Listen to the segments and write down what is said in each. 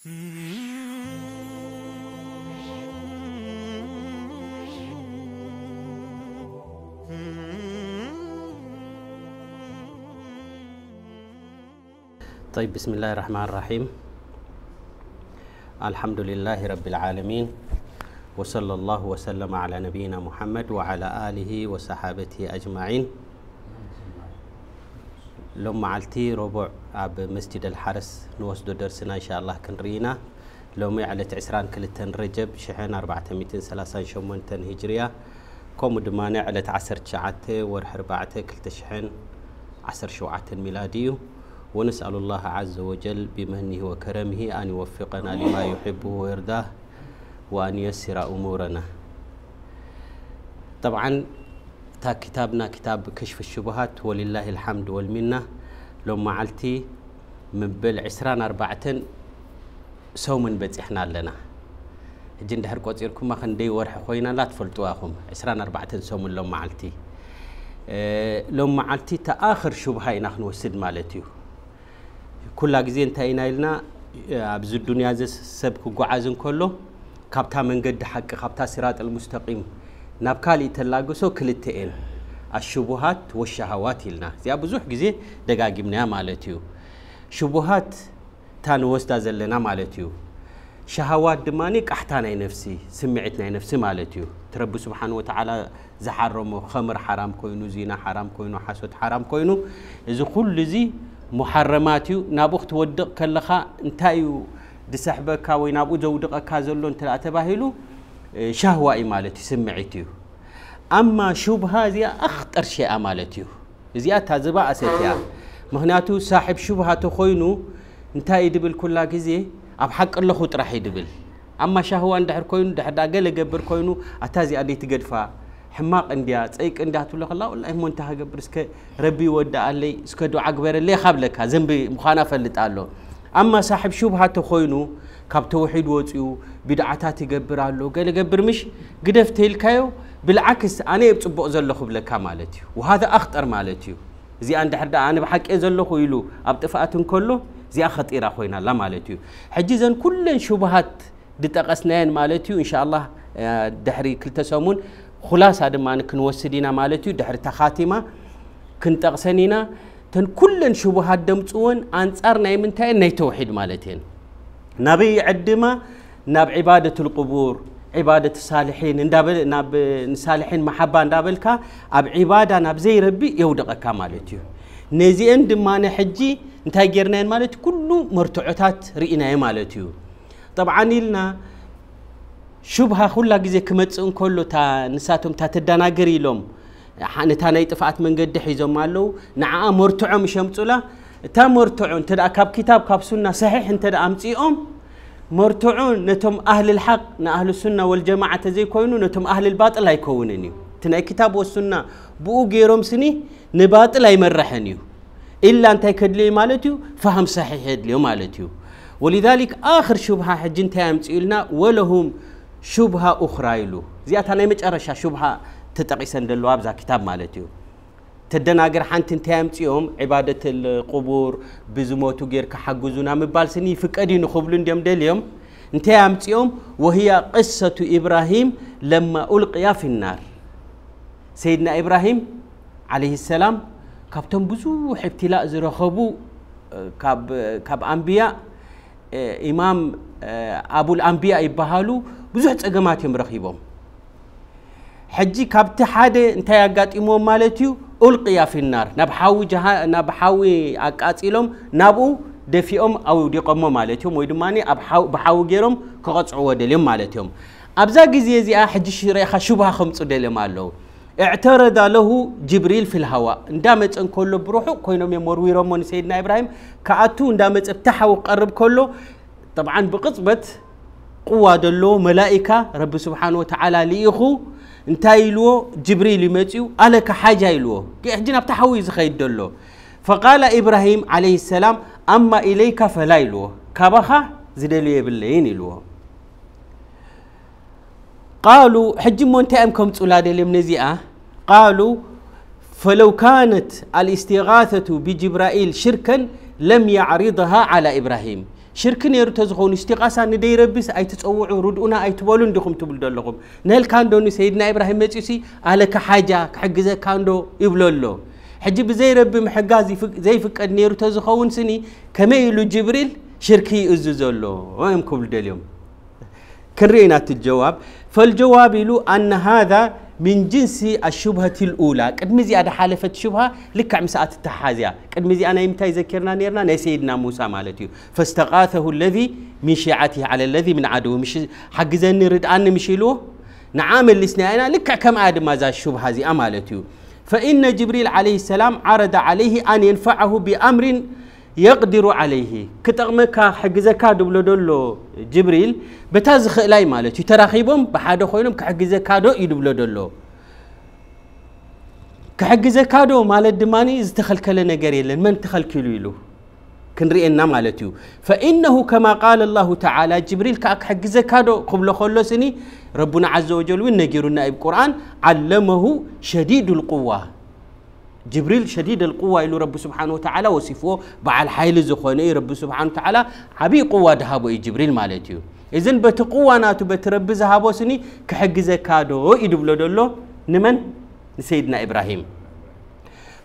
طيب بسم الله الرحمن الرحيم. الحمد لله رب العالمين وصلى الله وسلم على نبينا محمد وعلى آله وصحابته أجمعين. لو معلتي ربع أب مسجد الحرس نوسد درسنا إن شاء الله كنرينا. لو على عسران كلتن رجب شحن 430 شمونتن هجرية. كوم دمانع على عسر شعته ورح ربعته كلت شحن عسر شوعة ميلاديو. ونسأل الله عز وجل بمنه وكرمه أن يوفقنا لما يحبه ويرضاه وأن ييسر أمورنا. طبعا تا كتابنا كتاب كشف الشبهات ولله الحمد والمنة لو معلتي من بل عسران أربعة سومن بتحنا لنا جند هر قصيركم ما خندي ورح خوينا لا تفلتوا أخم عسران أربعة سومن لو معلتي أه لو معلتي تآخر شبهة نحن وسد مالتيو ኩላ ግዜ እንታይ ኢና ኢልና ኣብዚ ዱንያ ዚ ሰብ ክጓዓዝ እንከሎ ካብታ መንገዲ ሓቂ ካብታ ሲራጥ ልሙስተቂም نبكالي تلاقوسو كلتئن الشبهات والشهوات لنا زي أبو زوج جزء دقاق منها مالتيو شبهات تان وسط زلنا مالتيو شهوات دمانك أحتانا نفسي سمعتنا نفسي مالتيو ترب سبحانه وتعالى زحرم خمر حرام كونو زينة حرام كونو حسود حرام كونو إذا كل زي محرماتي نابخت ودق كلخا انتايو دسحبك وينابو زودق كازلون تلاتباهلو شهوة إمالتي سمعتيه أما شبهة زي أخطر شيء إمالتيه زي تازبا أسيتيا. مهناتو صاحب شبهة تخوينو انتهي يدبل كل جزي أب حق الله خط راح يدبل. أما شهوة اندحر كوينو دحر داقل قبر كوينو أتازي أدي تقدفا حماق انديا تسيك انديا تقول الله والله مو انتهى قبر سك ربي ودا علي اسك دعاء قبر اللي خابلك ذنبي مخانا فلت أما صاحب شبهة تخوينو كاب توحيد وتيو بدعتها تجبر على قال جبر مش قدر فتيل كايو بالعكس أنا يبتوب أزل خبلا كمالتي وهذا أخطر مالتي زي عند حدا أنا بحق أزل خويلو أبتفقت كله زي أخذ إيرا خوينا لا مالتي حجزا كل شبهات دتقسنين مالتي إن شاء الله دحري كل تسامون خلاص هذا ما نكون وسدينا مالتي دحر تخاتمة كنت أغسنينا تن كل شبهات دمتون أنصار نايم انتهى نيتوحيد مالتين مالتين نبي عدما ناب عبادة القبور عبادة الصالحين ندابل ناب صالحين محبة ندابلكا اب عبادة ناب زي ربي يودقكا مالتيو نزيان دمان حجي انتاي جيرناين مالتي كله مرتعتات رئينا مالتيو طبعا لنا ሹብሃ ኩላ ግዜ ክመፅእ እንከሎ እታ ንሳቶም እታ ተደናገር ኢሎም ነታ ናይ ጥፍኣት መንገዲ ሒዞም ኣለው ንዓኣ መርትዖም ይሸምፁላ እታ መርትዖ እንተ ካብ ክታብ ካብ ሱና ሰሒሕ እንተ ኣምፂኦም መርትዖ ነቶም ኣህሊ ልሓቅ ንኣህሊ ሱና ወልጀማዓ ተዘይኮይኑ ነቶም ኣህሊ ልባጥል ኣይከውንን እዩ እቲ ናይ ክታብ ወሱና ብኡ ገይሮም ስኒ ንባጥል ኣይመራሐን እዩ ኢላ እንታይ ከድልዮ ማለት እዩ ፈሃም ሰሒሕ የድልዮ ማለት እዩ ولذلك آخر شبهة حجين تامس إلنا ولهم شبهة أخرى يلو زيادة أنا مجرشة شبهة تتقيسن دلواب ذا كتاب مالتيو تدناجر حنتن تامت يوم عبادة القبور بزموتو غير كحجزنا مبال سني فكرين خبلن ديم دليوم انتامت يوم وهي قصة إبراهيم لما ألقي في النار سيدنا إبراهيم عليه السلام كابتن بزوح ابتلاء زرخبو كاب كاب أنبياء إمام أبو الأنبياء يبهالو بزوح تجمعتهم رخيبهم حجي كابت حدا انتيا قات إمام مالتيو ألقي في النار. نبحاوي جها نبحاوي أكاتيلهم نبو دفيهم أو يقوموا مالتهم ويدماني أبحاو بحاو جرم كقطع دلهم مالتهم أبزا جزية زي أحد شريخة خشوبها خمسة دلهم مالو اعترض له جبريل في الهواء። ندمت ان كله بروحه كونهم يمروي رمون سيدنا إبراهيم كأتو ندمت ابتحه وقرب كله طبعا بقصبة قوة دلو ملائكة رب سبحانه وتعالى ليخو انتاي لو جبريل يمتيو ألك حاجة يلو حجينا بتحوي زخيد دلو فقال إبراهيم عليه السلام أما إليك فلا يلو كبخا زدلو يبلين يلو قالوا حج مونتي أمكم تولاد اليمنزيئة قالوا فلو كانت الاستغاثة بجبرائيل شركا لم يعرضها على إبراهيم شرك نيرو تزخون استقاسا ندي ربس أي تتصوع ردونا أي تبولون دخم تبول دلقم نهل كاندو سيدنا إبراهيم ميتسي على كحاجة كحجزة كاندو يبلولو حجي بزي ربي محقا زي فكاد نيرو تزخون سني كما يلو جبريل شركي ازوزولو وهم كبل دليوم كرينات الجواب. فالجواب يلو أن هذا من جنس الشبهة الأولى. قد مزي أدا حالفت شبهة لك مساءة التحازية قد مزي أنا يمتاي ذكرنا نيرنا؟ ني سيدنا موسى مالتي فاستغاثه الذي من شيعته على الذي من عدو مش حق زني رد أن مشيلوه؟ نعامل لسنا لك كم آدم زال الشبهة زي أمالتي فإن جبريل عليه السلام عرض عليه أن ينفعه بأمر يقدر عليه. كتغمك حجزك دبل دلو جبريل بتاز خلاي مالتي تراخيبهم بحاجة خوينهم كحجزك دو يدبل دلو كحجزك دو مالت دماني استخلكل نجار يلن. من تخلكلو يلو؟ كنرئنا مالتيو فإنه كما قال الله تعالى جبريل كأك حجزك قبل خلو سني ربنا عز وجل ونجرنا القرآن علمه شديد القوة. جبريل شديد القوة إلى رب سبحانه وتعالى وصفه بعد حيل زخوني رب سبحانه وتعالى. عبي قوة دهابو جبريل مالتيو إذن بتقوة ناتو بترب زهابو سني كحجز كادو يدبلو دلو نمن؟ سيدنا إبراهيم.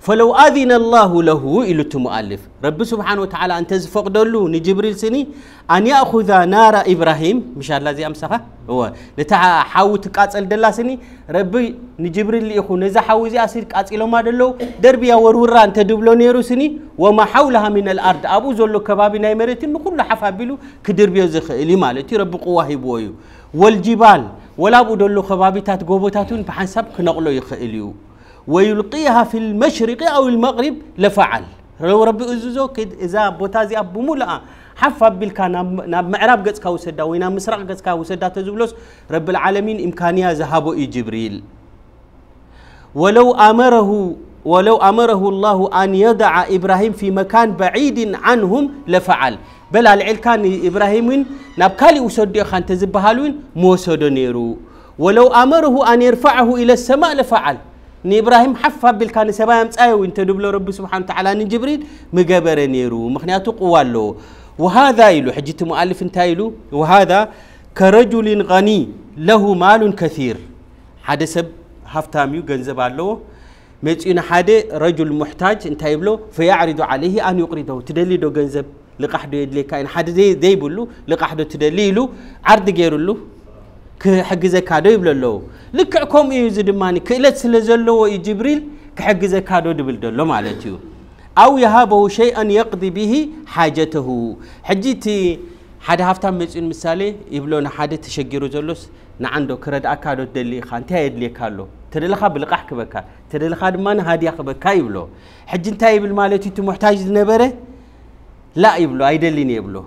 فلو أذن الله له إلى المؤلف رب سبحانه وتعالى أنت فقدلو نجبريل سني أن يأخذ نار إبراهيم. مش الله زي أمسخة؟ هو. نتاع حاوت قاتل دلا سني. ربي نجبريل يخو نزا حاوزي أسير قاتل ما دلو. دربي ورورا أنت دبلو نيرو سني. وما حولها من الأرض. أبو زولو كبابي نايمرت إنه كل حفابيلو كدربي زخ إلي مالتي. رب قواه بويو. والجبال. ولا بدلو خبابي تات قوبوتاتون بحسب كنقلو يخيليو ويلقيها في المشرق أو المغرب لفعل. لو ربي أزوزو كد إذا بوتازي أبو ملأ حفا بالكا ناب معراب قد كاو سدا وينا مسرق قد كاو سدا تزبلوس رب العالمين إمكانية ذهبوا جبريل. ولو أمره ولو أمره الله أن يضع إبراهيم في مكان بعيد عنهم لفعل. بل العل كان إبراهيم ناب كالي وسدي خان تزبهالوين موسدو نيرو. ولو أمره أن يرفعه إلى السماء لفعل. نإبراهيم حفا بالكان سبا يمصايو انت دبلو ربي سبحانه وتعالى نجبريل مجبر نيرو مخنياتو قوالو وهذا يلو حجة مؤلف انتايلو وهذا كرجل غني له مال كثير حدا سب هفتاميو جنزب له ميتين حدا رجل محتاج انتاي بلو فيعرض عليه ان يقرضه تدلي دو جنزب لقحدو يدلي كاين حدا زي زي بلو لقحدو تدلي له عرض ክሕግዘካ ዶ ይብሉ ኣለዉ ልክዕ ከምኡ እዩ እዚ ድማ ክእለት ስለ ዘለዎ እዩ ጅብሪል ክሕግዘካ ዶ ድብል ደሎ ማለት እዩ ኣው የሃበሁ ሸይአን የቕዲ ብሂ ሓጀተሁ ሕጂ እቲ ሓደ ሃፍታም መፂኡን ምሳሌ ይብሎ ንሓደ ተሸጊሩ ዘሎስ ንዓንዶ ክረድኣካ ዶ ትደሊ ኢኻ እንታይ የድልየካ ኣሎ ተደለኻ ብልቓሕ ክበካ ተደለኻ ድማ ሃድያ ክበካ ይብሎ ሕጂ እንታይ ይብል ማለት እዩ እቲ ሙሕታጅ ዝነበረ ላ ይብሎ ኣይደሊን የብሎ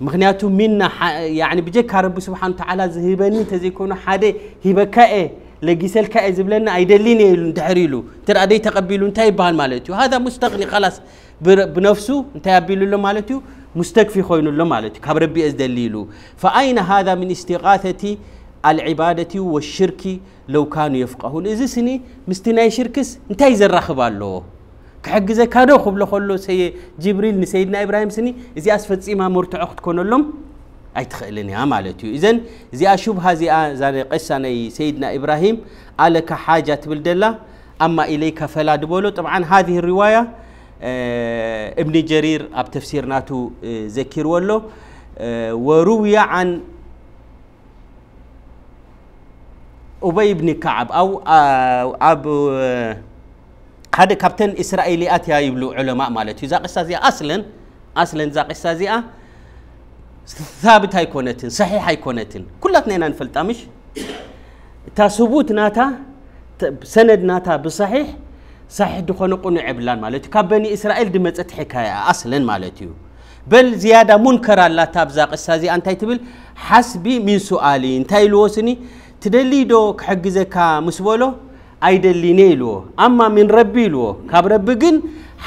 مغنياتو منا يعني بجيك رب سبحانه وتعالى زهبني تزيكون حدا هبكا إيه لجيسل كأ زبلنا أيدلين يندحريلو ترى أدي تقبلون تاي بهالمالتيو هذا مستغني خلاص. بنفسه انت يقبلون له مالتيو. مستكفي خوينو له مالتيو كبربي أزدليلو. فأين هذا من استغاثة العبادة والشرك لو كانوا يفقهون. إذا سني مستناي شركس انت يزرخ بالله ኣለዎ كحجزك كادو خبل خلو سي جبريل نسيدنا إبراهيم سني إذا أسفت سيما مرتع أخت كون لهم أي تخيلني ها مالتيو إذن زي أشوف هذه زي قصة سيدنا إبراهيم عليك حاجة بالدلة أما إليك فلا دبولو طبعا هذه الرواية آه ابن جرير أب تفسير ناتو آه ذكر ولو آه وروي عن أبي بن كعب أو أبو هذا كابتن إسرائيليات يا يبلو علماء مالتي قصة زي أصلا أصلا قصة زي ثابت هاي كونتن صحيح هاي كونتن كلها اثنين نفلت مش تثبوت ناتا سند ناتا بصحيح صحيح دخون قنع عبلان مالتي كابني إسرائيل دمت حكاية أصلا مالتي بل زيادة منكر لا تابزا قصة زي أنت تبل حسبي من سؤالي انت يلوسني تدلي دو كحجزك مسبولو አይደሊኔ ይልዎ አማ ሚን ረቢ ይልዎ ካብ ረቢ ግን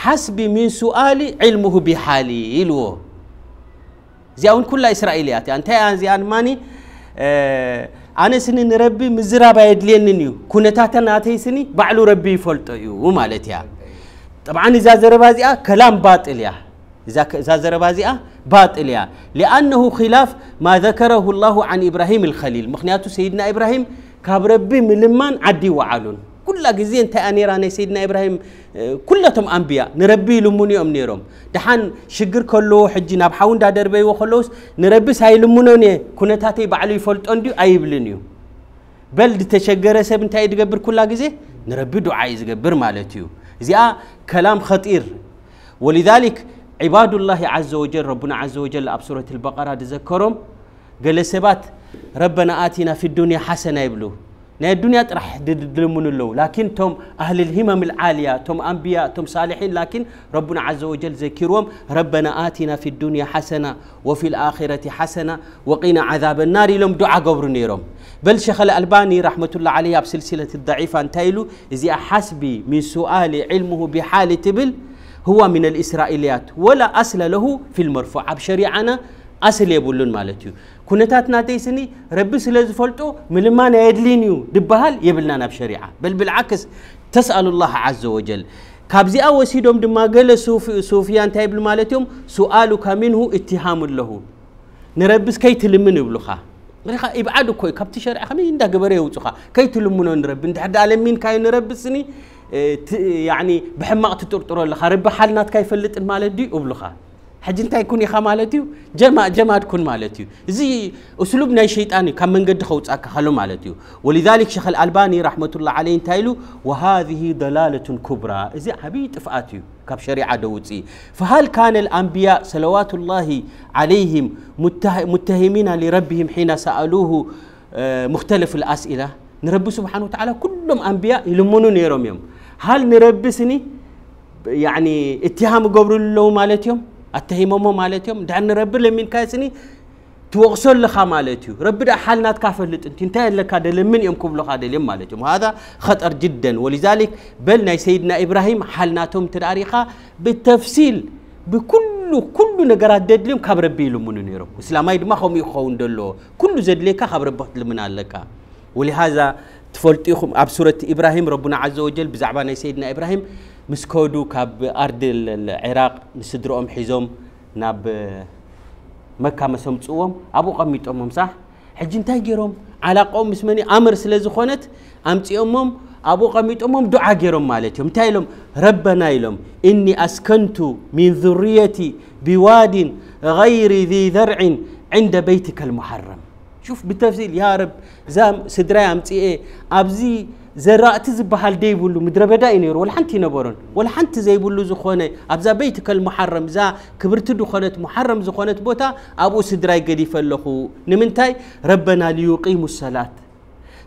ሓስቢ ሚን ሱኣሊ ዕልሙሁ ቢሓሊ ይልዎ እዚኣ እውን ኩላ እስራኤልያት እያ እንታይ እያ እዚኣ ድማኒ ኣነ ስኒ ንረቢ ምዝራብ ኣየድልየንን እዩ ኩነታተ ናተይ ስኒ ባዕሉ ረቢ ይፈልጦ እዩ ማለት እያ ጠብዓን እዛ ዘረባ እዚኣ ከላም ባጥል እያ إذا زربازئة باطل يا لأنه خلاف ما ذكره الله عن إبراهيم الخليل مخنياته سيدنا إبراهيم كاب ربي ملمان عدي وعلون كل جزء انت أنيراني سيدنا إبراهيم كلهم أنبياء نربي لموني أم نيرهم دحان شجر كله حجي نبحون دا دربي وخلوس نربي ساي لمونوني كنتاتي بعلي يفلت أنديو أيبلنيو بل تشجر سب انت يدقبر كل جزء نربي دعاء يزقبر مالتيو زي كلام خطير. ولذلك عباد الله عز وجل ربنا عز وجل أبصرة البقرة تذكرهم قال سبات ربنا آتنا في الدنيا حسنة يبلو. ናይ الدنيا ጥራሕ ድልሙን ኣለዉ ላኪን ቶም أهل الهمم العالية توم أنبياء توم صالحين لكن ربنا عز وجل ذكرهم ربنا آتنا في الدنيا حسنة وفي الآخرة حسنة وقنا عذاب النار لهم دعاء قبر نيرهم بل شيخ الألباني رحمة الله عليه بسلسلة الضعيفة انتايلو إذا حسبي من سؤال علمه بحال تبل هو من الإسرائيليات ولا أصل له في المرفوع بشريعنا أصل يبولون مالتيو كنتات ناتي سني ربي سلز فلتو ملمان يدلينيو دبهال يبلنا بشريعة بل بالعكس تسأل الله عز وجل كابزي أو سيدهم دما قال سوفي سوفيان تايبل مالتيوم سؤالك منه اتهام له نربس كي تلمن يبلخا غير ابعدوا كوي كابت شرع خمي اندا قبر يوصخا كي تلمنو نرب انت حد مين كاي نربسني يعني بحماق تطرطرو لخا رب حالنات كاي فلط مالت دي ابلخا حج انت يكون يخا مالتيو جمع جمع تكون مالتيو زي اسلوب ناي شيطاني من قد خوصاك خلو مالتيو ولذلك شيخ الالباني رحمه الله عليه انتايلو وهذه ضلاله كبرى زي حبي طفاتيو كاب شريعه دوتي فهل كان الانبياء صلوات الله عليهم متهمين لربهم حين سالوه مختلف الاسئله نربي سبحانه وتعالى كلهم انبياء يلمونوا نيرهم يوم هل نربسني يعني اتهام قبر له مالتهم اتهمهم مالتهم دعنا نربي لمن كاسني توغسل لخا مالتيو ربي دا حالنا تكافلت انت انت لك هذا لمن يوم كبلو هذا اليوم مالتهم هذا خطر جدا ولذلك بلنا سيدنا إبراهيم حالناتهم تاريخا بالتفصيل بكل كل نجارات ددلهم كاب ربي لمن نيرو اسلامي ما هم يخون دلو كل زدليكا خبر بحت لمن لك ولهذا تفلتيكم اب سوره إبراهيم ربنا عز وجل بزعبان مسكودو كاب أرض العراق نسدرهم حزوم ناب مكة مسهم تصوم أبو قميتهم صح حج انتهي جيرهم على قوم مسمني أمر سلازو خونت أمتيهم أبو قميتهم دعاء جيرهم مالتهم تايلهم ربنا يلهم إني أسكنت من ذريتي بواد غير ذي ذرع عند بيتك المحرم شوف بالتفصيل يا رب زام سدراي أمتي إيه أبزي زراعتي زبحال دي بولو مدرا بدا ينير والحنتي نبرون والحنتي زي بولو زخونة أبزا بيتك المحرم زا كبرت دخونت محرم زخونت بوتا أبو سدراي قدي فلخو نمنتاي ربنا ليقيم الصلاة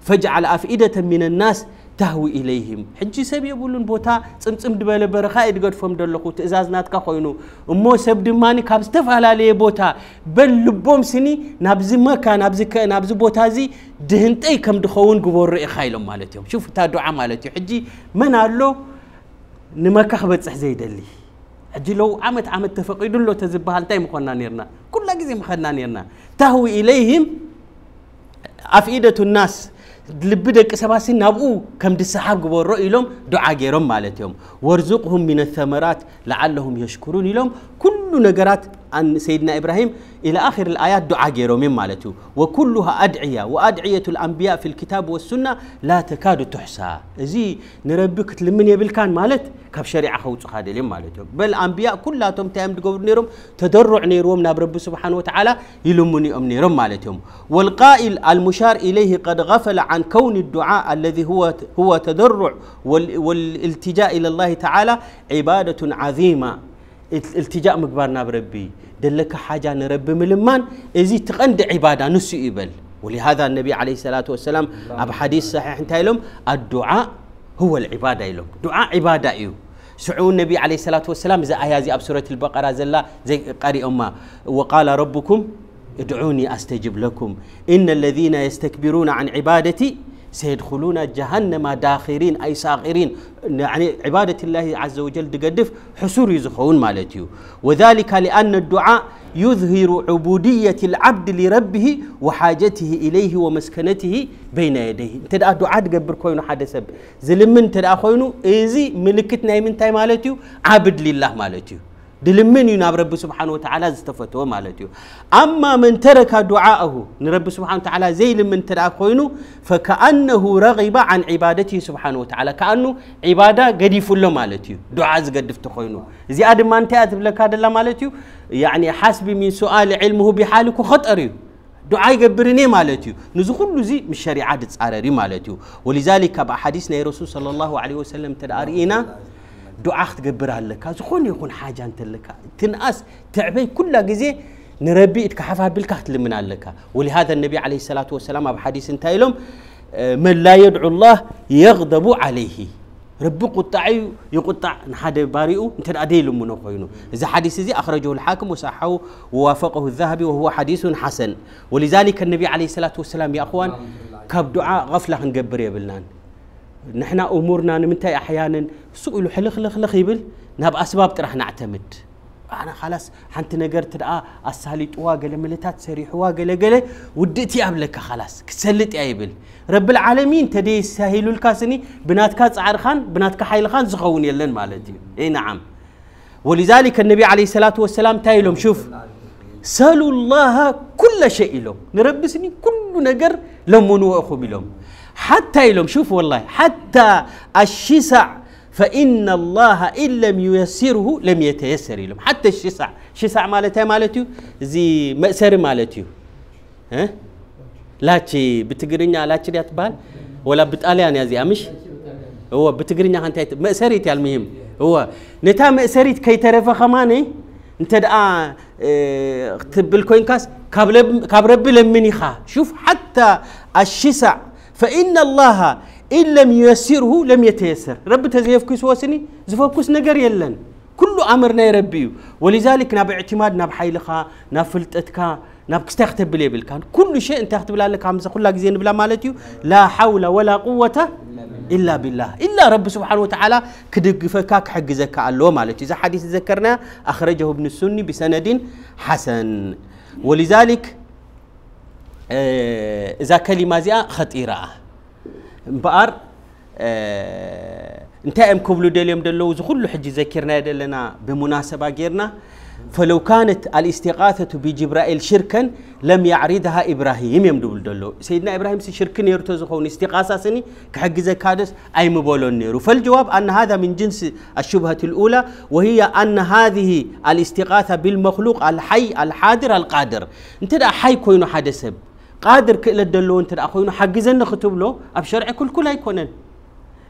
فاجعل أفئدة من الناس تهوي إليهم حجي سبي يقولون بوتا سم سم دبل برخاء يدقد فم دلقو تأزازنات كخوينو أمو سب دماني كاب استفعل عليه بوتا بل لبوم سني نابزي مكان نابزي كأ نابزي بوتا زي دهنت أي كم دخون جبور إخايلهم مالتهم شوف تا دعاء مالتهم حجي من قالو نمك خبت صح زي دلي حجي لو عمت عمت تفقيد له تزبها لتاي مخنا نيرنا كل جزء مخنا نيرنا تهوي إليهم أفئدة الناس ልቢ ደቂ ሰባት ናብኡ ከም ድሰሓብ ግበሮ ኢሎም ዱዓ ገይሮም ማለት እዮም ወርዙቅሁም ምን ተመራት ለዓለሁም የሽኩሩን ኢሎም ኩሉ ነገራት عن سيدنا إبراهيم إلى آخر الآيات دعاء جيروم مالته وكلها أدعية وأدعية الأنبياء في الكتاب والسنة لا تكاد تحصى. زي نربك لمن يبل كان مالت كاب شريعة هذا اليوم مالته بل الأنبياء كلهم تام تقول نيرهم تضرع نيرهم ناب رب سبحانه وتعالى يلمني أم نيرهم مالتهم. والقائل المشار إليه قد غفل عن كون الدعاء الذي هو هو تضرع والالتجاء إلى الله تعالى عبادة عظيمة. التجاء مقبارنا بربي دلك حاجة نربي ملمان. إزي تقند عبادة نسي إبل. ولهذا النبي عليه الصلاة والسلام أب حديث صحيح انت لهم الدعاء هو العبادة لهم دعاء عبادة إيو. سعو النبي عليه الصلاة والسلام إذا آيازي أب سورة البقرة زلا زي قارئ أما وقال ربكم ادعوني أستجب لكم. إن الذين يستكبرون عن عبادتي سيدخلون جهنم داخرين أي صاغرين يعني عبادة الله عز وجل تقدف حسور يزخون مالتيو. وذلك لأن الدعاء يظهر عبودية العبد لربه وحاجته إليه ومسكنته بين يديه. تدعى دعاء تقبر كوينو حدا سب. زلمن تدعى خوينو إيزي ملكتنا من تاي مالتيو عبد لله مالتيو. دلمن يناب رب سبحانه وتعالى زتفتو مالتيو. أما من ترك دعاءه نرب سبحانه وتعالى زي لمن ترى فكأنه رغب عن عبادته سبحانه وتعالى. كأنه عبادة قد يفلو مالتيو. دعاء قد يفتخوينو زي أدم ما انت أتب لك هذا مالتيو؟ يعني حسب من سؤال علمه بحالك خطريو. دعاء قبرني مالتيو. نزخل زي من شريعة تتعرري مالتيو. ولذلك بأحاديثنا يا رسول صلى الله عليه وسلم تدارينا دعاخت تقبر لك زخون يكون حاجة أنت لك تنأس تعبي كل جزي نربي إتكحفها بالكحت اللي تلمن لك ولهذا النبي عليه الصلاة والسلام أبو حديث انتهي لهم آه، من لا يدعو الله يغضب عليه. رب قطع يقطع نحد بارئو انت الأديل من خوينو. إذا حديث زي أخرجه الحاكم وصححه ووافقه الذهبي وهو حديث حسن. ولذلك النبي عليه الصلاة والسلام يا أخوان كاب دعاء غفلة نقبر بلنان. نحنا أمورنا نمتاي أحيانا. سؤلوا حلخ لخ لخ يبل ناب أسباب ترح نعتمد أنا خلاص حنت نجر ترى آه، أسهلت واجل ملتات سريح واجل لجله ودتي قبلك خلاص كسلت أيبل رب العالمين تدي سهل الكاسني بنات كاس عرخان بنات كحيل خان زخوني يلن مالتي إيه نعم. ولذلك النبي عليه الصلاة والسلام تايلهم شوف سألوا الله كل شيء لهم نربسني كل نجر لمنو أخو بلهم حتى إلهم شوف والله حتى الشسع فإن الله إن لم ييسره لم يتيسر لهم حتى الشسع. شسع مالته مالته زي مأسر مالته ها؟ لا شيء بتقرني على شيء يتبال ولا بتقاليان أنا زي أمش؟ هو بتقرينيا أنت مأسريت يا المهم. هو نتا مأسريت كي ترفا خماني انت دا آه، تبل كوين كاس كابرب بلمني خا شوف حتى الشسع. فإن الله إن لم ييسره لم يتيسر. رب تزيفكس وسني زفكس نجر يلن. كل أمرنا يربيه ولذلك ناب اعتماد ناب حيلخا ناب فلتتك ناب كستختب بلي بالكان كل شيء انت تختب لك همزة كلها زين بلا مالتيو لا حول ولا قوة إلا بالله. إلا رب سبحانه وتعالى كدقفك حجزك الله مالتي إذا حديث ذكرنا أخرجه ابن السني بسند حسن. ولذلك إذا كلمة زي خطيرة እምበኣር እንታይ እዮም ክብሉ ደልዮም ደለዉ እዚ ኩሉ ሕጂ ዘኪርና ደለና ብሙናሰባ ጌርና فلو كانت الاستغاثة بجبرائيل شركا لم يعرضها إبراهيم يمدبل دلو سيدنا إبراهيم شرك نيرو تزخون استغاثة سني كحق كادس أي مبولون نيرو فالجواب أن هذا من جنس الشبهة الأولى وهي أن هذه الاستغاثة بالمخلوق الحي الحاضر القادر انت حي كوينو حدث قادر كإلى الدلو أنت أخوينو حجزنا خطب له أبشرع كل كل هيكونن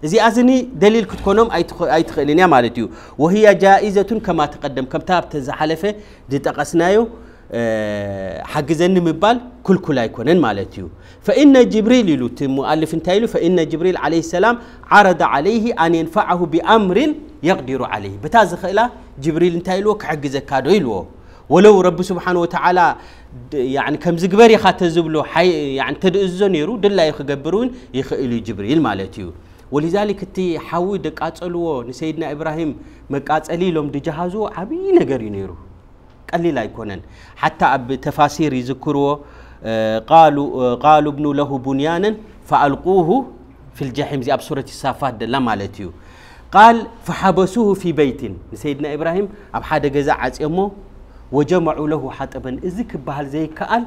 زي أزني دليل كتكونهم أي أي تخلين يا مالتيو وهي جائزة كما تقدم كم تاب تزحلفه دي تقسنايو أه حجزني مبال كل كل هيكونن مالتيو فإن جبريل يلوت مؤلف انتايلو فإن جبريل عليه السلام عرض عليه أن ينفعه بأمر يقدر عليه. بتاز خلا جبريل انتايلو كحجزك كادو يلوه ولو رب سبحانه وتعالى يعني كم زقبر يخات زبلو حي يعني تدئزو نيرو دلا يخقبرون يخئلو جبريل مالتيو ولذلك تي حوي دقاصلو نسيدنا إبراهيم مقاصلي لهم دجهازو عبي نجر ينيرو قليل يكونن حتى اب تفاسير يذكروا قالوا قالوا ابنوا له بنيانا فالقوه في الجحيم زي اب سوره الصافات دلا مالتيو قال فحبسوه في بيت سيدنا إبراهيم اب حدا جزاء عصيمو وجمعوا له حطبا. اذك بحال زي كال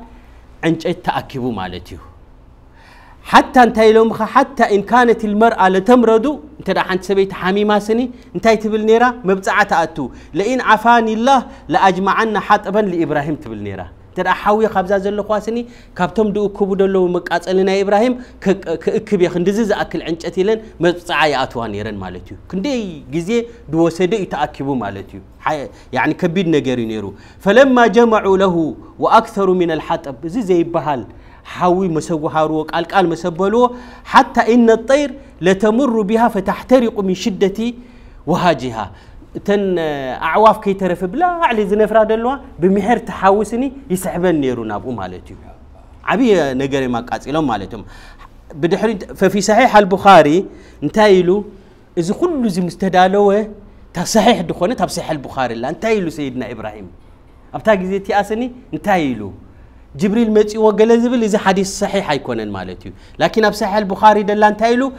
عنጨት تاكبوا مالتيو حتى انتي لهم حتى إن كانت المرأة لتمرض انت دا حنت سبيت حميمه سني انتي تبل نيرا مبصعه تأتو. لئن عفاني الله لاجمعنا حطبا لإبراهيم تبل نيرا ترى حاوي خبزة زل خواسني كابتم دو كبود الله مقاتل لنا إبراهيم ك ك كب يخندز أكل عنجتي لن متصعي أتوان يرن مالتيو كندي جزية دو سدي يتأكبو مالتيو يعني كبير نجاري نيرو فلما جمعوا له وأكثر من الحطب زي زي بحال حاوي مسوهارو قال قال مسبلو حتى إن الطير لتمر بها فتحترق من شدة وهاجها تن اعواف كي ترف بلا علي زنفرا دلوا بمحر تحاوسني يسحبن نيرو نابو مالتي عبي نجري ما قاصيلهم مالتهم بدحري ففي صحيح البخاري انتايلو اذا كل زي مستدالوه تصحيح دخونه تب صحيح البخاري لا انتايلو سيدنا إبراهيم ابتا غزي تياسني انتايلو جبريل متي وقال زبل اذا حديث صحيح يكونن مالتي لكن اب صحيح البخاري دلا انتايلو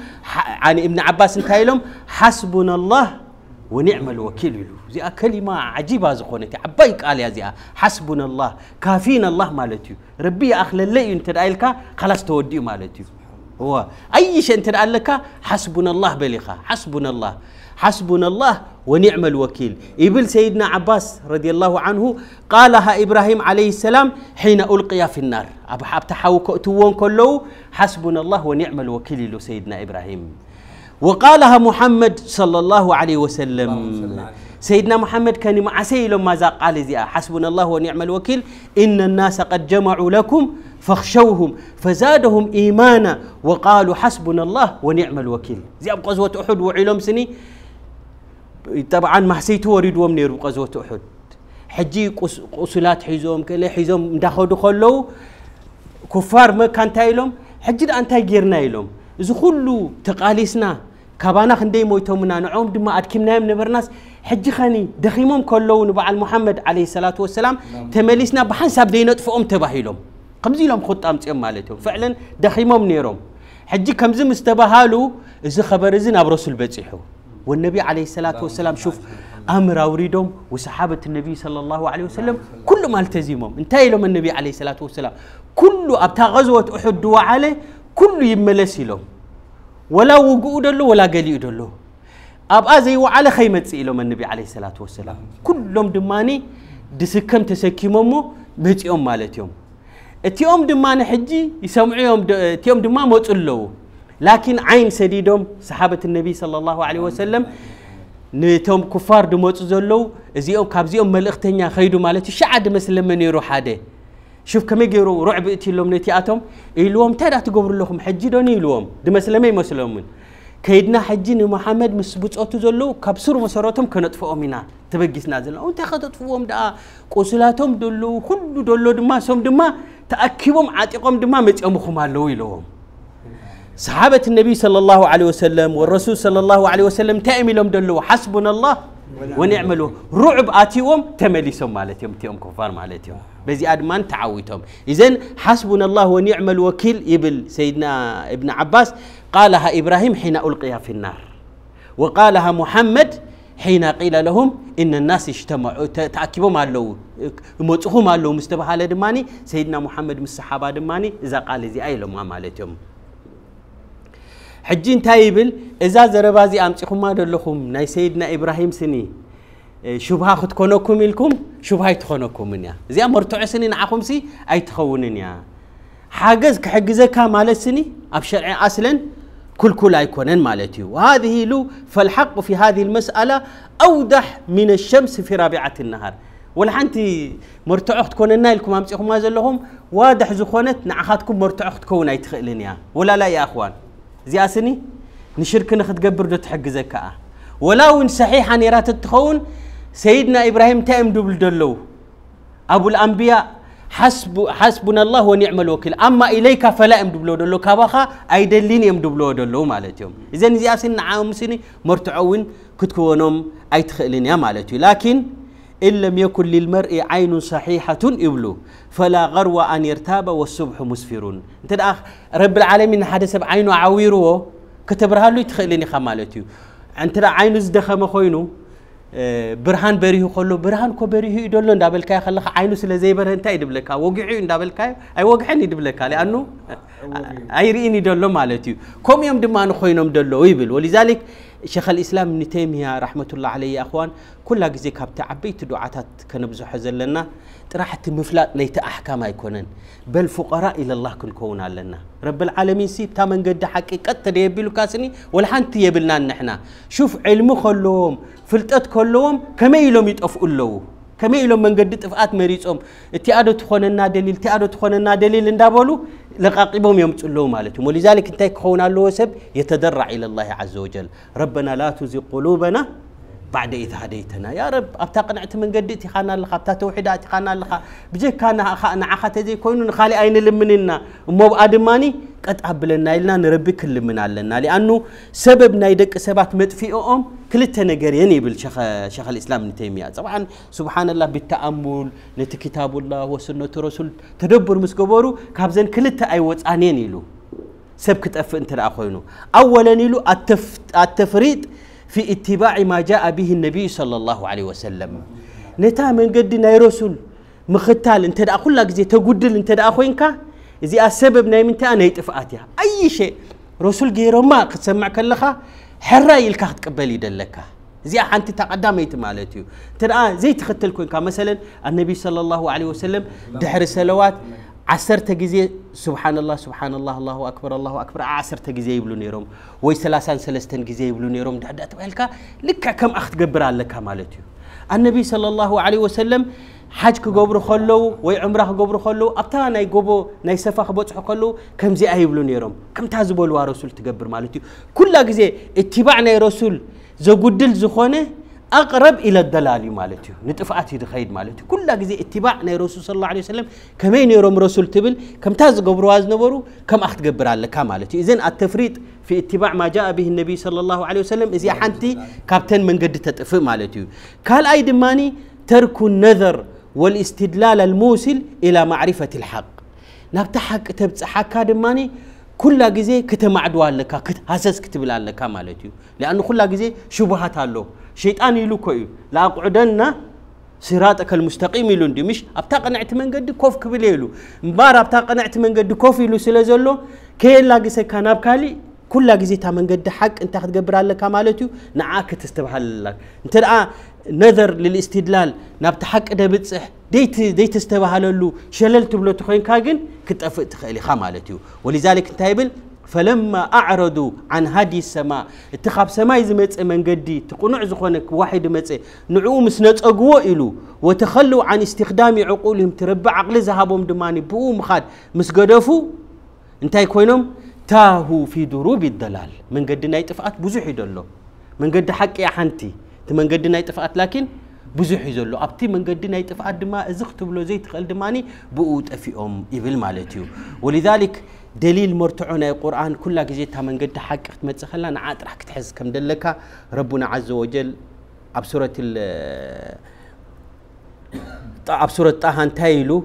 عن ابن عباس انتايلهم حسبنا الله ونعم الوكيل له. زي كلمة عجيبة زخونة عباي قال يا زي حسبنا الله. كافينا الله مالتي ربي أخل اللي انت رأيلك خلاص تودي مالتي هو أي شيء انت لك حسبنا الله بلغة حسبنا الله. حسبنا الله ونعم الوكيل. يبل سيدنا عباس رضي الله عنه قالها إبراهيم عليه السلام حين ألقي في النار. أبحاب تحاوكتوون كله حسبنا الله ونعم الوكيل له سيدنا إبراهيم. وقالها محمد صلى الله عليه وسلم. سيدنا محمد كان معسي لما ذا قال زي حسبنا الله ونعم الوكيل إن الناس قد جمعوا لكم فاخشوهم فزادهم إيمانا وقالوا حسبنا الله ونعم الوكيل. زي قزوة أحد وعلم سني. طبعا ما حسيت وريدوم نيرو قزوة أحد. حجي قسلات حيزوم كله حيزوم داخدو خلو كفار ما كان تايلهم حجي أنت جيرنا يلهم እዚ ኩሉ ተቃሊስና ካባና ክንደይ ሞይቶምና ንዖም ድማ ኣድኪምናዮም ነበርናስ ሕጂ ኸኒ ደኺሞም ከለዉ ንበዓል ሙሓመድ ዓለ ሰላት ወሰላም ተመሊስና ብሓንሳብ ዘይነጥፍኦም ተባሂሎም ከምዚ ኢሎም ክወጣ ምፅኦም ማለት እዮም ፍዕለን ደኺሞም ነይሮም ሕጂ ከምዚ ምስ ተባሃሉ እዚ ኸበር እዚ ናብ ረሱል በፂሑ والنبي عليه الصلاة والسلام شوف أمر أوريدهم وصحابة النبي صلى الله عليه وسلم كل ما التزمهم انتهى لهم النبي عليه الصلاة والسلام كل أبتا غزوة أحد دوا كل يملس إلهم. ولا وجود له ولا قال يد له أبقى زي وعلى خيمة من النبي عليه الصلاة والسلام. كلهم دماني دسكم تسكيمهم بتيوم مالتهم. اتيوم دماني حجي يسمعيهم اتيوم دم دماني موت له لكن عين سديدهم صحابة النبي صلى الله عليه وسلم نيتهم كفار دموت زلو. زيهم كابزيهم ملختين يا خيدو مالتي. شعد مسلم من يروح هذا شوف كم يجروا رعب اتي لهم نتياتهم إلوهم تدا تقبر لهم حجي دوني إلوهم دي مسلمي مسلمون. كيدنا حجي محمد مسبوط أوتو زلو كبسر مساراتهم كانت فؤمنا تبجس نازل أنت خدت فوهم دا. قسلاتهم دلو كل دلو دما سوم دما تأكبهم عاتقهم دما متأمخهم هالو إلوهم صحابة النبي صلى الله عليه وسلم والرسول صلى الله عليه وسلم تأمي لهم دلو حسبنا الله ونعم له رعب آتيهم تمليسهم مالتهم تيهم كفار مالتهم. بزي أدمان تعويتهم إذن حسبنا الله ونعم الوكيل يبل سيدنا ابن عباس قالها إبراهيم حين ألقي في النار وقالها محمد حين قيل لهم إن الناس اجتمعوا تأكبوا ما تأكبهم على ما على مستبه على دماني سيدنا محمد من الصحابة دماني إذا قال زي أي لما مالتهم حجين تايبل إذا زربازي أمسكم ما دلهم ناي سيدنا إبراهيم سني ሽብሃ ክትኮነኩም ኢልኩም ሽብሃ ኣይትኾነኩምን እያ እዚኣ መርትዖ ስኒ ንዓኹም ሲ ኣይትኸውንን እያ ሓገዝ ክሕግዘካ ማለት ስኒ ኣብ ሸርዒ ኣስለን كلكل أيكونن مالتي وهذه له فالحق في هذه المسألة أوضح من الشمس في رابعة النهار ولحنتي مرتعخ تكوننا لكم أمسيكم ما زلهم واضح زخونت نعخاتكم مرتعخ تكون أي تخيلين يا ولا لا يا أخوان زياسني نشرك نخد قبر دو تحجزك ولا وين صحيح أن يرات سيدنا إبراهيم تأم دبل دلو. أبو الأنبياء حسب حسبنا الله ونعم الوكيل. أما إليك فلا أم دبلو دلو. كابخا أي دلين أم دبلو دلو مالتهم إذا زياسن عام سني مرتعون كتكونهم أي تخيلين يا مالتي لكن إن لم يكن للمرء عين صحيحة إبلو. فلا غرو أن يرتاب والصبح مسفر أنت رب العالمين حدث عينه عويره كتبرها له يتخيلني خمالتي أنت عينه زدخم برهان بريه خلوا برهان كبريه يدلون دبل كاي خلاك عينو سلا زي برهان تاي دبل كاي وقعي دبل كاي أي وقعني دبل كاي أي أيرين يدلون مالتي كم يوم دمان خوينهم دلوا ويبل ولذلك شيخ الإسلام ابن تيمية رحمة الله عليه يا أخوان كل جزي كابتع بيت دعات كنبز حزلنا راحت مفلات ليت أحكام يكونن بل فقراء إلى الله كن كونا لنا رب العالمين سيب تامن قد حقيقة تدي يبلو كاسني والحنت يبلنا نحنا شوف علم خلوهم علمه كلهم كما يلوم يتقفوا له كما يلوم من قد تفقات مريضهم اتيادو تخوننا دليل اتيادو تخوننا دليل اندابولو لقاقبهم يمتون له مالتهم ولذلك انت يكون له سب يتضرع إلى الله عز وجل ربنا لا تزغ قلوبنا بعد إذ هديتنا. يا رب أبتا قنعت من قدت خانا لخا أبتا توحيدات خانا لخا. بجي كان نعخا تزي كوينو خالي أين لمننا. مو بأدماني قد قبلنا إلنا نربي كل من لنا لأنه سبب نايدك سبات مدفئهم كلتا نجرين يبل شيخ شيخ الإسلام ابن طبعا سبحان الله بالتأمل نت كتاب الله وسنة رسول تدبر مسكبورو كابزن كلتا أي وطأنين يلو. سب كتأف انت رأخوينو أولا يلو التف... التفريط في اتباع ما جاء به النبي صلى الله عليه وسلم. نتا من قد ناي رسول مختال انت دا كل جزي تقدل انت دا اخوينكا اذا السبب ناي من ناي طفاتها أي شيء. رسول غيره ما تسمع كلخا حرا يلكا تقبل يدلكا زي حنتي تقدميت مالتيو ترى زي تختل كوينكا مثلا النبي صلى الله عليه وسلم دحر سلوات عسرت جزي سبحان الله سبحان الله الله أكبر الله أكبر عسرت جزي يبلو نيروم وي سلاسان سلستن جزي يبلو نيروم دعدا تبالكا لك كم اخ تقبر لك مالتيو النبي صلى الله عليه وسلم حج كقبر خلو وي عمره كقبر خلو ابتا ناي قبو ناي سفا خبصحو خلو كم زي ايبلو نيروم كم تازبو الوا رسول تقبر مالتيو كل جزي اتباع ناي رسول زغدل زخونه أقرب إلى الدلال مالته نتفعت خيد مالته كل جزء اتباع رسول صلى الله عليه وسلم. كمين يروم رسول تبل؟ كم تاز قبروا واز نبرو؟ كم أخت قبر على مالته إذن التفريط في اتباع ما جاء به النبي صلى الله عليه وسلم. إذا حنتي كابتن من قد تتفق مالته قال أي دماني ترك النذر والاستدلال الموصل إلى معرفة الحق. نبت حق تبصحك دماني كل جزء كتمعدوا لك كتحسس كتب لك مالتي. لأنه كل جزء شبهات له شيطان يلو كوي. لا قعدنا صراطك المستقيم يلو دي مش أبتا قنعت من قد كوف كبل يلو. مبار أبتا قنعت من قد كوف يلو سلازلو كيلا جزء كاناب كالي. كل جزء تا من قد حق. انت تقبر لك مالتي نعاك تستبحل لك انت نذر للاستدلال. نبت حق ده بتصح. ديت ديت استبهللو شللت بلو تخين كاجن كتفق تخيلي خمالتيو ولذلك تايبل فلما أعرضوا عن هدي السماء اتخاب سماء زمت من قدي تقنع زخونك واحد مت نعوم سنت أقوى إلو وتخلوا عن استخدام عقولهم تربع عقل ذهبهم دماني بو مخاد مسقدفو انتاي كوينهم؟ تاهوا في دروب الدلال من قد ناي طفأت بزح يدلو. من قد حق يا حنتي. من قد ناي طفأت لكن بزح يزلو أبتي من قد ناي طفأت دما ازخت بلو زي تخل دماني بقو تفيهم إبل مالتيو. ولذلك دليل مرتعنا القرآن كل جزيتها من قد حق تمتسخلا نعات راح تحس كم دلك. ربنا عز وجل أبسورة ال أبسورة طه تايلو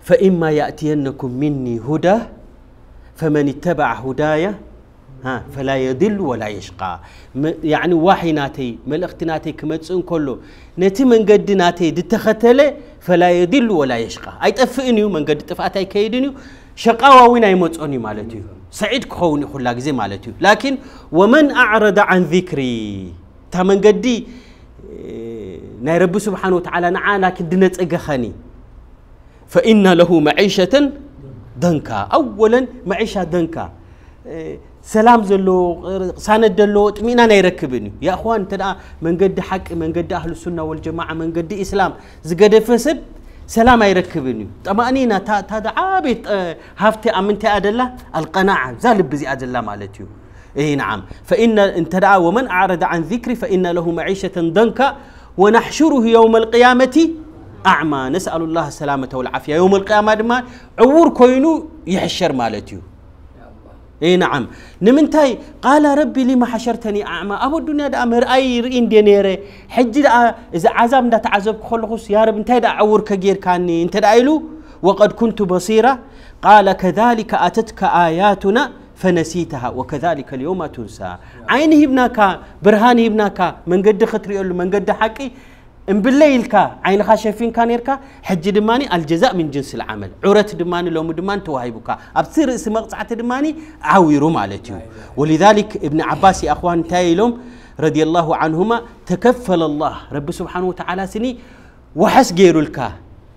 فإما يأتينكم مني هدى فمن اتبع هدايا ها فلا يضل ولا يشقى. يعني واحي ناتي ملأخت ناتي كمتصن كله نتي من قد ناتي دتختله فلا يضل ولا يشقى أي تفئنيو من قد طفات أي كيدنيو شقاوة وين أي متصوني مالتيو سعيد كوني خلا جزي مالتيو لكن ومن أعرض عن ذكري تا من قدي ناي رب سبحانه وتعالى نعا لكن دنت أجخني فإن له معيشة دنكا أولا معيشة دنكا سلام زلو ساند دلو اطمئنان يركبني يا اخوان تدا من قد حق من قد أهل السنة والجماعه من قد اسلام زقدف سب سلام يركبني طمانينا تا تا عابت هافتي امنتي ادلا القناعه زالب بزي ادلا مالتيو اي نعم فان انت ومن اعرض عن ذكري فان له معيشه ضنكا ونحشره يوم القيامه اعمى نسال الله السلامه والعافيه يوم القيامه دما عور كوينو يحشر مالتيو اي نعم. نمنتاي قال ربي لما حشرتني أعمى. أبو الدنيا دا مرأي رئين دي نيري حج دا إذا عذاب دا تعذب خلقوس. يا رب انتاي دا عور كغير كاني. انت دا ايلو وقد كنت بصيرة قال كذلك أتتك آياتنا فنسيتها وكذلك اليوم تنسى. عينه ابنك برهانه ابنك من قد خطري من قد حقي. إن بالليل كا عين خاشفين كان يركا حج دماني الجزاء من جنس العمل. عورت دماني لو دمان توهيبك أبصير اسم مقطعة دماني عاويرو مالتي. ولذلك ابن عباس يا أخوان تايلهم رضي الله عنهما تكفل الله. رب سبحانه وتعالى سني وحس غير إلكا.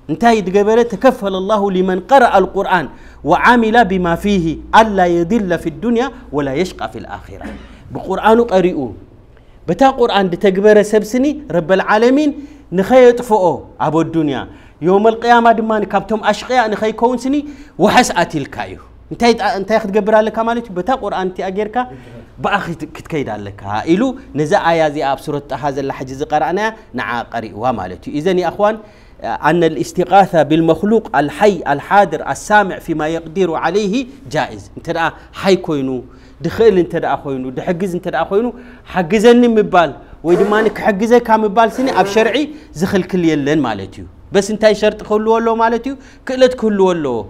انتهي دقبلة تكفل الله لمن قرأ القرآن وعمل بما فيه ألا يضل في الدنيا ولا يشقى في الآخرة. بقرآن قرئوا بتا قرآن دتجبر سبسني رب العالمين نخي يطفئه أبو الدنيا يوم القيامة دمان كابتم أشقياء نخي كون سني وحس أتيل كايو انتي انتي ياخذ قبر لك مالتي بتا قرآن تي أجيركا بأخي كتكيد لك إلو نزا آية زي أبصرة هذا الحجز قرأنا نعا قرئوا مالتي إذن يا أخوان أن الاستغاثة بالمخلوق الحي الحاضر السامع فيما يقدر عليه جائز انت حي كوينو دخل انت دا دحجز انت دا حجزني مبال ويدمانك حجزك كام مبال سني اب شرعي زخل كل يلن مالتيو بس انت شرط كله ولو مالتيو كلت كله ولو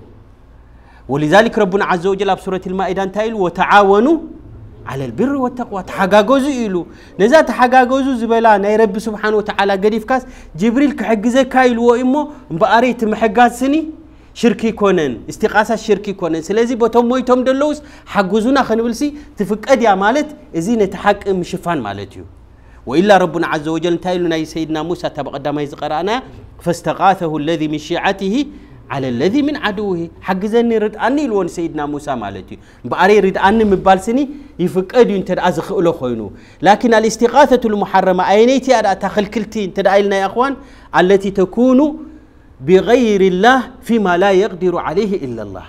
ولذلك ربنا عز وجل في سورة المائدة انتايل وتعاونوا على البر والتقوى تحقاقوزو إلو نزا تحقاقوزو زبلا ناي رب سبحانه وتعالى كاس جبريل كحقزي كايل وإمو مبقاري تمحقات سني شركي كونن استقاسة شركي كونن. سلازي بوتوم مويتوم دلوس حقوزونا خنبلسي تفقد يا مالت إزي نتحق مشفان مالتيو وإلا ربنا عز وجل تايلنا سيدنا موسى تبقدم يزقرانا فاستغاثه الذي من شيعته على الذي من عدوه. حق زني رد أني لون سيدنا موسى مالتي بأري رد أني مبال سني يفقد ينتد أزخ له خوينو. لكن الاستغاثة المحرمة أينيتي أدا تخل كلتي تدعيلنا يا أخوان؟ التي تكون بغير الله فيما لا يقدر عليه إلا الله.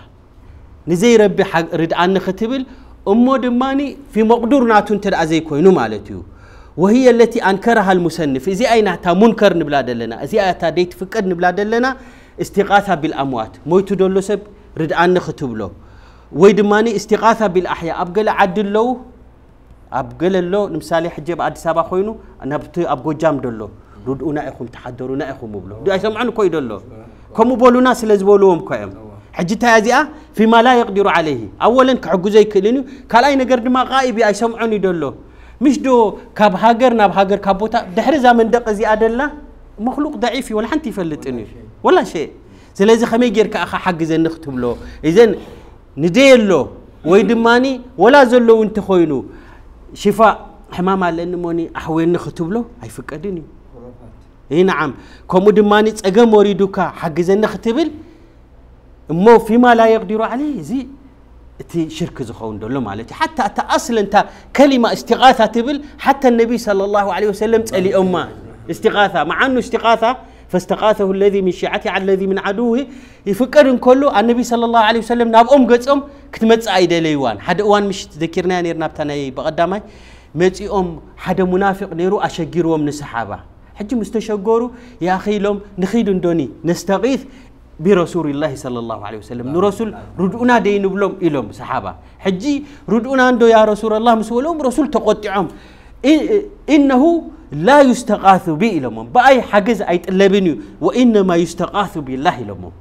نزي ربي حق رد أني ختبل أمو دماني في مقدور ناتون تد أزي كوينو مالتيو. وهي التي أنكرها المسنف إذا أين تا منكر نبلا دلنا. إذا أتا ديت فكر نبلا دلنا. استغاثة بالأموات. مويتو دولو سب رد أن ختبلو. ويدماني استغاثة بالأحياء. أبقل عدل لو أبقل لو نمسالي حجيب عد سابا خوينو أنا أبقو جام دولو. ردونا إخم تحضرونا إخم بلو دو أسمعون كوي دولو كم بولونا سلز بولوهم كويم حجتها هذه فيما لا يقدر عليه أولا كعجو زي كلينو كلاي نقرد ما غائبي أسمعوني دولو مش دو كاب هاجر ناب هاجر كابوتا دحر زمن دق زي أدلة مخلوق ضعيف ولا حنت يفلتني ولا شيء سلازي خمي جير كأخا حق زين نختم له إذن ندير له ويدماني ولا زلو انت خوينو شفاء حمام على إنه موني أحوين نختم له هاي فكرني إي نعم. كومو دماني تسقم وريدوكا حق زين نختبل. مو فيما لا يقدر عليه. زي تي شرك زخون دولو مالتي. حتى أنت أصلا أنت كلمة استغاثة تبل. حتى النبي صلى الله عليه وسلم تسألي أمه. استغاثة. مع أنه استغاثة. فاستغاثه الذي من شيعته على الذي من عدوه. يفكر كله النبي صلى الله عليه وسلم ناب أم قصم كتمت عيد ليوان. حد أوان مش ذكرنا نيرنا بتناي بقدامي متي أم حد منافق نيرو أشجروا من الصحابة حج مستشجروا يا أخي لهم نخيد دوني نستغيث برسول الله صلى الله عليه وسلم نرسول ردؤنا دين بلوم إلهم صحابة حجي ردؤنا عنده يا رسول الله مسولهم رسول تقطعهم إنه لا يستغاث به إلهم بأي حجز أي تلبني وإنما يستغاث بالله إلهم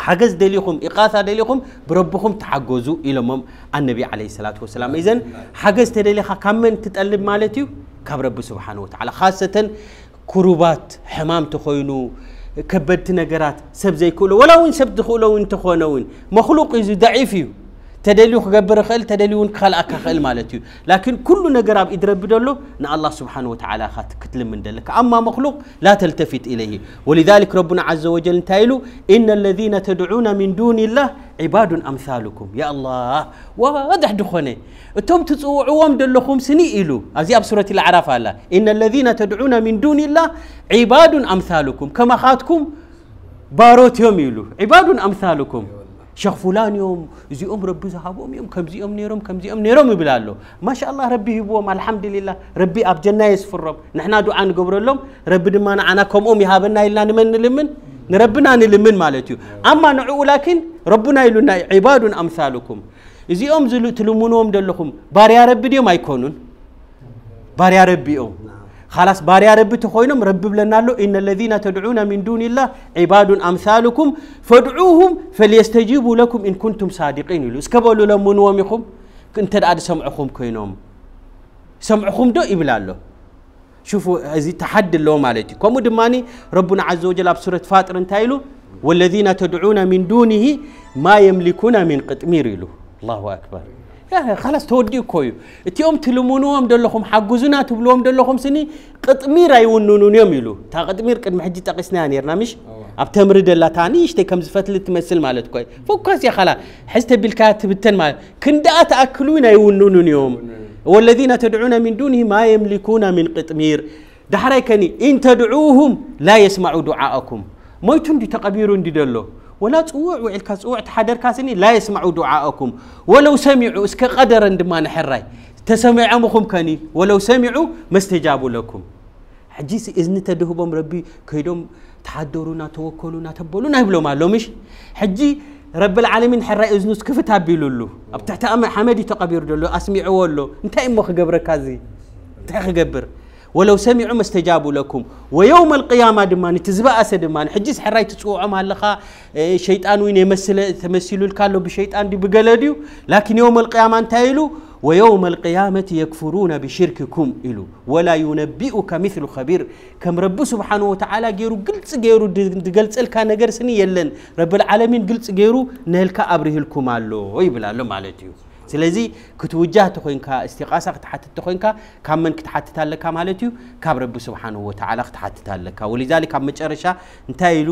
حجز دليكم إقاثة دليكم بربكم تحجزوا إلهم النبي عليه الصلاة والسلام إذن حجز تدليخا كمن رب سبحانه وتعالى خاصة كروبات حمام تخوينو كبدت نجرات سب زي كله ولا وين سب دخوله وين تخونه وين مخلوق يزو ضعيف يو تدليون خبر خل تدليون خل أكخل مالتي لكن كل نجرب إدرب دلو إن الله سبحانه وتعالى خات كتل من دلك أما مخلوق لا تلتفت إليه ولذلك ربنا عز وجل تايلو إن الذين تدعون من دون الله عباد أمثالكم يا الله واضح توم أنتم تسوعوهم دلهم سني إلو أزي سورة العراف الله إن الذين تدعون من دون الله عباد أمثالكم كما خاتكم باروت يوم يلو عباد أمثالكم شيخ فلان يوم زيهم ربي زهابهم يوم كم زيوم نيروم كم زيوم نيرهم يبلا ما شاء الله ربي هبوهم الحمد لله ربي أب جنة يسفرهم نحن دعاء نقبر لهم ربي دم أنا كم أمي هابنا إلا نمن لمن نربنا نلمن مالتيو أما نعو لكن ربنا يلنا عباد أمثالكم زيهم زلو تلمونهم دلكم باريا ربي ديوم ما يكونون باريا ربي يوم خلاص باريا ربي تخوينهم ربي بلنا له إن الذين تدعون من دون الله عباد أمثالكم فادعوهم فليستجيبوا لكم إن كنتم صادقين له اسكبلوا لمن ومخم كنت أد سمعكم كينهم سمعكم دو إبلالله شوفوا هذه تحدي له مالتي كم دماني ربنا عز وجل بسورة فاطر انتايلو والذين تدعون من دونه ما يملكون من قطمير له الله أكبر يا خلاص تودي كويو اتيوم تلمونوهم دلهم حجزنا تبلوهم دلهم سني قطمير ايونونون يوم يلو تا قطمير قد محجي تقسنا نيرنا مش ابتمر دلا تاني يشتي كم زفت تمثل مالت كوي فوكاس يا خلا حست بالكاتب التن مال كندا تاكلون ايونونون يوم والذين تدعون من دونه ما يملكون من قطمير دحري كني ان تدعوهم لا يسمعوا دعاءكم مويتون دي تقبيرون دي دلو ولا تصوع وعلك تصوع تحدر كاسني لا يسمعوا دعاءكم. ولو سمعوا اسك قدر عندما نحراي تسمع مخم كني. ولو سمعوا ما استجابوا لكم. حجيس إذن تدهبهم ربي كيدهم تحدرونا توكلونا تبولونا يبلو ما لو مش حجي رب العالمين حراي إذنوس كيف تابيلوا له بتحت أم حمدي تقبير دلو أسمعوا له انت إمو خجبر كازي انت خجبر ولو سمعوا ما استجابوا لكم. ويوم القيامة دمان تزبا أسد دمان. حجيس حراي تسوع ما لخا شيطان وين يمثل تمثيلوا الكالو بشيطان دي بقلديو. لكن يوم القيامة انتايلو ويوم القيامة يكفرون بشرككم إلو. ولا ينبئك مثل خبير. كم رب سبحانه وتعالى ጌሩ قلت ጌሩ قلت لك ነገር ሰኒ የለን. رب العالمين قلت جيرو نهلك أبره لكم ويبلا له ማለት እዩ. ስለዚ ክትውጃህ ተኮይንካ እስቲቃሳ ክትሓትት ተኮይንካ ካብ መን ክትሓትት ኣለካ ማለት እዩ ካብ ረቢ ስብሓንሁ ወተዓላ ክትሓትት ኣለካ ወሊዛሊክ ኣብ መጨረሻ እንታይ ኢሉ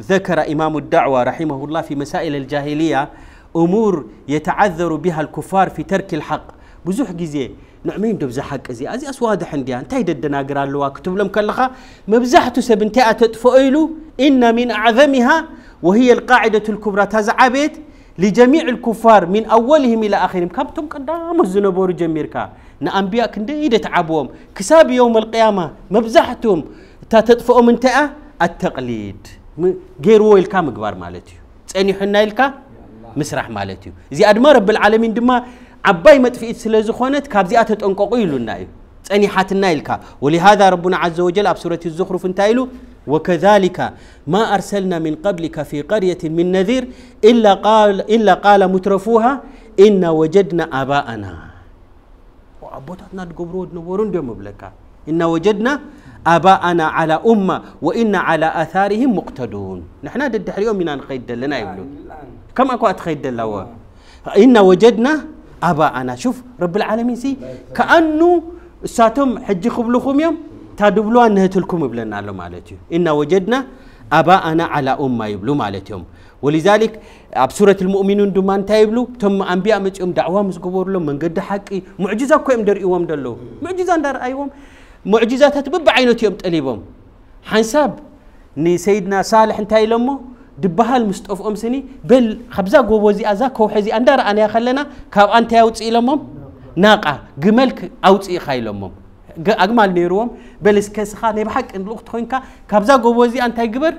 ذكر إمام الدعوة رحمه الله في مسائل الجاهلية أمور يتعذر بها الكفار في ترك الحق بزح جزي نعمين دب حق زي أزي أسواد حنديا انتهي ددنا قرا لوا كتب لهم كلخا مبزحته سب انتهي أتطفئلو إن من أعظمها وهي القاعدة الكبرى تزع بيت لجميع الكفار من أولهم إلى آخرهم. كابتم قدام الزنبور جميركا نأنبياء كنده إيدة تعبوهم. كساب يوم القيامة مبزحتهم. تتطفئوا من تأه التقليد. غير ويلكا مقبار مالتيو تسأني حنا يلكا مسرح مالتيو زي أدما رب العالمين دما عباي مطفئت سلازو خونت كابزيات يلونا تسأني حاتنا يلكا ولهذا ربنا عز وجل أب سورة الزخرف انتايلو وكذلك ما أرسلنا من قبلك في قرية من نذير إلا قال إلا قال مترفوها إن وجدنا آباءنا. وأبوتنا تقبروا نورون ديوم بلكا إن وجدنا آباءنا على أمة وإن على آثارهم مقتدون نحن ضد اليوم من نقيد لنا يقولون كم أكو أتخيد لوا إن وجدنا آباءنا شوف رب العالمين سي كأنه ساتم حج خبلكم يوم تادبلوا نهتلكم يبلنا له مالتي إن وجدنا آباءنا على أمة يبلو مالتهم ولذلك أب سورة المؤمنون دمان تايبلو تم أنبياء متيوم دعوة مسقبور لهم من قد حقي معجزة كويم در إيوام دلو معجزة دار أيوام معجزات تبب عينوت يوم تقليبهم حنساب ني سيدنا صالح انتاي لمو دبهال مستوف أمسني بل خبزا قوبوزي أزا كوحزي أندار أنا خلنا كاب أنت يوتسي لمم ناقة جملك أوتسي خاي لمم أجمل نيروم بل اسكسخا نبحق إن الوقت خوينكا كابزا قوبوزي أنت يقبر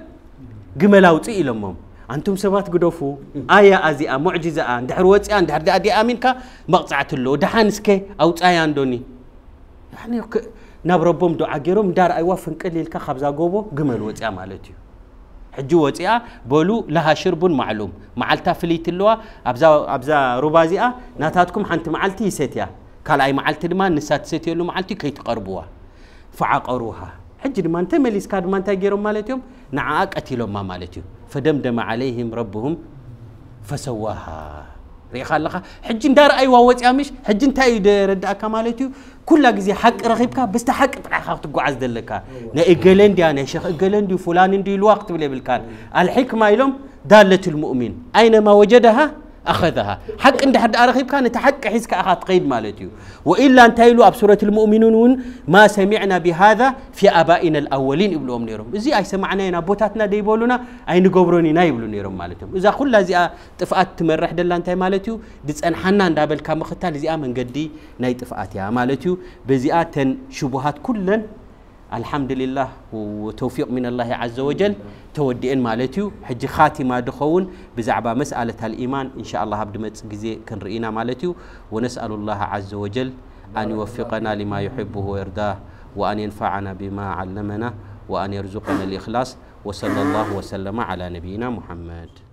جمل أوتسي لمم أنتم سبات قدوفو آية أزياء معجزة اندحر وصي اندحر دي أمينك مقطعت له دحانسكي أوتسي أندوني يعني ናብ ረቦም ዱዓ ገይሮም እንዳር ኣይዋ ፍንቅል ኢልካ ካብዛ ጎቦ ግመል ወፅያ ማለት እዩ ሕጂ ወፅያ በሉ ለሃ ሽርቡን ማዕሉም መዓልታ ፍልይቲ ኣለዋ ኣብዛ ሩባ እዚኣ ናታትኩም ሓንቲ መዓልቲ ይሰትያ ካልኣይ መዓልቲ ድማ ንሳ ትሰትየሉ መዓልቲ ከይትቐርብዋ ፈዓቀሩሃ ሕጂ ድማ እንተመሊስካ ድማ እንታይ ገይሮም ማለት እዮም ንዓኣ ቀቲሎማ ማለት እዩ ፈደምደመ ዓለይህም ረብሁም ፈሰዋሃ ርኢኻ ኣለኻ ሕጂ እንዳረኣይዋ ወፅያ ምሽ ሕጂ እንታይ እዩ ረዳእካ ማለት እዩ ኩላ ግዜ ሓቂ ረኺብካ በስተ ሓቂ ጥራሕካ ክትጓዓዝ ዘለካ ናይ እገለ እንድያ ናይ ሸኽ እገለ እንድዩ ፉላን እንድዩ ኢልዋ ክትብል የብልካን አልሕክማ ኢሎም ዳለት ልሙእሚን ኣይነማ ወጀደሃ أخذها. حق عند حد أرخيب كانت حق حزك أخذ قيد مالتي وإلا أن تايلو أب سورة المؤمنون ما سمعنا بهذا في آبائنا الأولين يبلوهم نيرهم إزي أي سمعنا هنا بوتاتنا دي بولونا أي نقبروني نا يبلو نيرهم مالتهم إذا كل زي تفقات تمرح دلا أنت مالتيو دس أن حنان دابل كام ختال زي من قدي ناي تفقات يا مالتيو بزيات شبهات كلن الحمد لله وتوفيق من الله عز وجل تودئن مالتيو حج خاتمة دخون بزعبا مسألة الإيمان إن شاء الله هبد متسقزي كنرئينا مالتيو ونسأل الله عز وجل أن يوفقنا لما يحبه ويرضاه وأن ينفعنا بما علمنا وأن يرزقنا الإخلاص وصلى الله وسلم على نبينا محمد